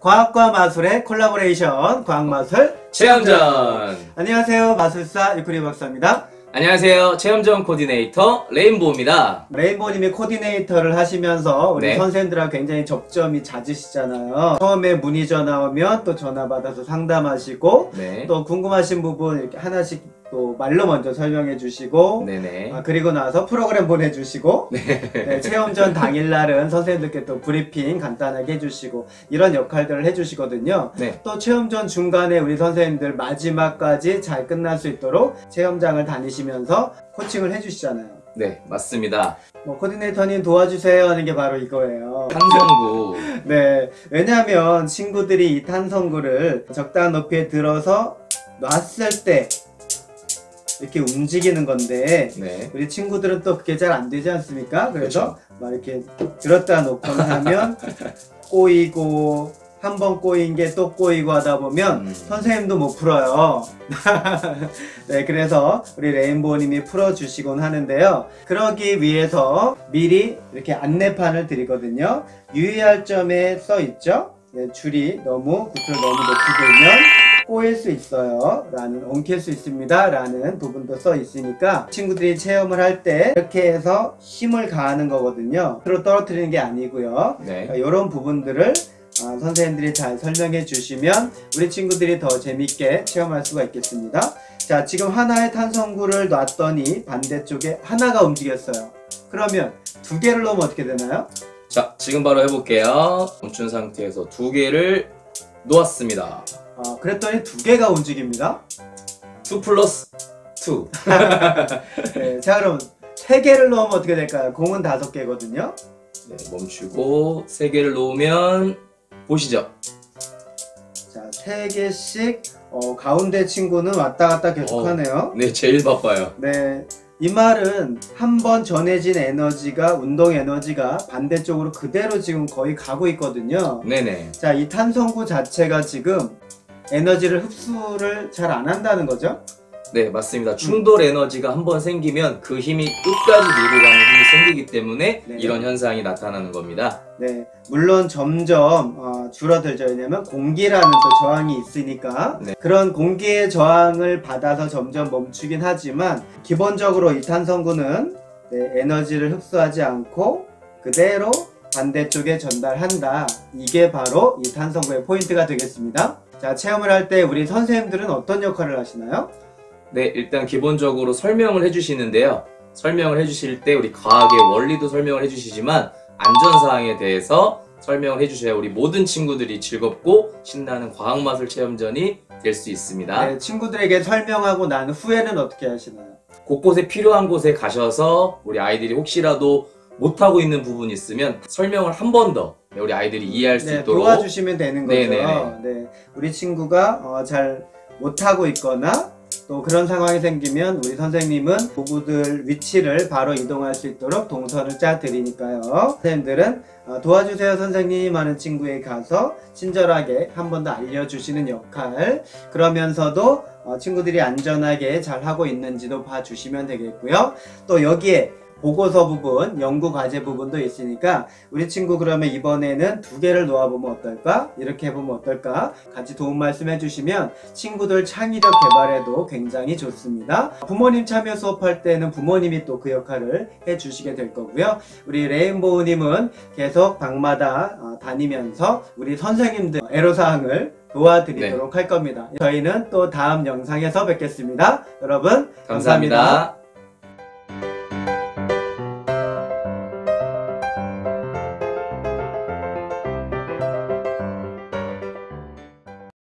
과학과 마술의 콜라보레이션 과학마술 체험전. 안녕하세요. 마술사 유크리 박사입니다. 안녕하세요. 체험전 코디네이터 레인보우입니다. 레인보우님이 코디네이터를 하시면서 우리 네. 선생님들하고 굉장히 접점이 잦으시잖아요. 처음에 문의 전화 오면 또 전화 받아서 상담하시고 네. 또 궁금하신 부분 이렇게 하나씩 또 말로 먼저 설명해 주시고 네네 아, 그리고 나서 프로그램 보내주시고 네, 체험 전 당일날은 선생님들께 또 브리핑 간단하게 해주시고 이런 역할들을 해주시거든요. 네. 또 체험 전 중간에 우리 선생님들 마지막까지 잘 끝날 수 있도록 체험장을 다니시면서 코칭을 해주시잖아요. 네 맞습니다 뭐 코디네이터님 도와주세요 하는 게 바로 이거예요. 탄성구 네, 왜냐하면 친구들이 이 탄성구를 적당한 높이에 들어서 놨을 때 이렇게 움직이는 건데 네 우리 친구들은 또 그게 잘 안 되지 않습니까? 그래서 그렇죠. 막 이렇게 들었다 놓거나 하면 꼬이고 한 번 꼬인 게 또 꼬이고 하다 보면 음. 선생님도 못 풀어요. 네, 그래서 우리 레인보우님이 풀어주시곤 하는데요. 그러기 위해서 미리 이렇게 안내판을 드리거든요. 유의할 점에 써 있죠. 네, 줄이 너무 굿을 너무 높이 들면 꼬일 수 있어요. 라는, 엉킬 수 있습니다. 라는 부분도 써 있으니까 친구들이 체험을 할 때 이렇게 해서 힘을 가하는 거거든요. 서로 떨어뜨리는 게 아니고요. 네 이런 부분들을 아, 선생님들이 잘 설명해 주시면 우리 친구들이 더 재밌게 체험할 수가 있겠습니다. 자, 지금 하나의 탄성구를 놨더니 반대쪽에 하나가 움직였어요. 그러면 두 개를 넣으면 어떻게 되나요? 자 지금 바로 해볼게요 멈춘 상태에서 두 개를 놓았습니다 아, 그랬더니 두 개가 움직입니다. 2 플러스 2 네, 자, 그럼 세 개를 넣으면 어떻게 될까요? 공은 다섯 개거든요. 네, 멈추고 세 개를 놓으면 보시죠 자, 세 개씩 어, 가운데 친구는 왔다 갔다 계속하네요. 네 제일 바빠요 네. 이 말은 한 번 전해진 에너지가 운동 에너지가 반대쪽으로 그대로 지금 거의 가고 있거든요. 네네 자, 이 탄성구 자체가 지금 에너지를 흡수를 잘 안 한다는 거죠. 네 맞습니다 충돌 에너지가 한번 생기면 그 힘이 끝까지 밀고 가는 힘이 생기기 때문에 네. 이런 현상이 나타나는 겁니다 네. 물론 점점 어, 줄어들죠. 왜냐면 공기라는 또 저항이 있으니까 네. 그런 공기의 저항을 받아서 점점 멈추긴 하지만 기본적으로 이 탄성구는 네, 에너지를 흡수하지 않고 그대로 반대쪽에 전달한다. 이게 바로 이 탄성구의 포인트가 되겠습니다. 자, 체험을 할 때 우리 선생님들은 어떤 역할을 하시나요? 네, 일단 기본적으로 설명을 해주시는데요. 설명을 해주실 때 우리 과학의 원리도 설명을 해주시지만 안전사항에 대해서 설명을 해주셔야 우리 모든 친구들이 즐겁고 신나는 과학마술 체험전이 될 수 있습니다. 네, 친구들에게 설명하고 난 후에는 어떻게 하시나요? 곳곳에 필요한 곳에 가셔서 우리 아이들이 혹시라도 못하고 있는 부분이 있으면 설명을 한 번 더 우리 아이들이 이해할 수 네, 있도록 도와주시면 되는 거죠. 네네네. 네, 우리 친구가 어, 잘 못하고 있거나 또 그런 상황이 생기면 우리 선생님은 부부들 위치를 바로 이동할 수 있도록 동선을 짜 드리니까요. 선생님들은 어, 도와주세요 선생님 하는 친구에 가서 친절하게 한 번 더 알려주시는 역할 그러면서도 어, 친구들이 안전하게 잘 하고 있는지도 봐주시면 되겠고요. 또 여기에 보고서 부분, 연구 과제 부분도 있으니까 우리 친구 그러면 이번에는 두 개를 놓아보면 어떨까? 이렇게 해보면 어떨까? 같이 도움 말씀 해 주시면 친구들 창의력 개발에도 굉장히 좋습니다. 부모님 참여 수업할 때는 부모님이 또 그 역할을 해 주시게 될 거고요. 우리 레인보우님은 계속 방마다 어, 다니면서 우리 선생님들 애로사항을 도와드리도록 할 겁니다. 저희는 또 다음 영상에서 뵙겠습니다. 여러분 감사합니다.